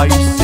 Kayseri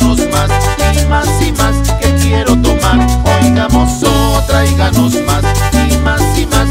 tráiganos más y más y más que quiero tomar. Oigamos, oh, tráiganos más y más y más